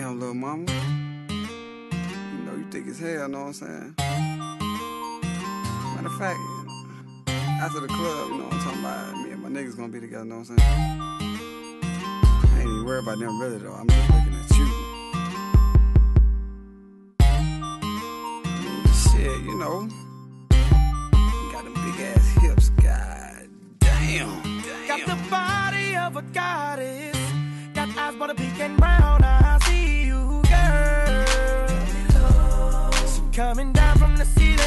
Damn, little mama. You know, you thick as hell, know what I'm saying? Matter of fact, after the club, you know what I'm talking about? Me and my niggas gonna be together, know what I'm saying? I ain't even worried about them really, though. I'm just looking at you. Shit, you know. You got them big ass hips, god damn. Got the body of a goddess. Got eyes but a pink and brown. Coming down from the ceiling.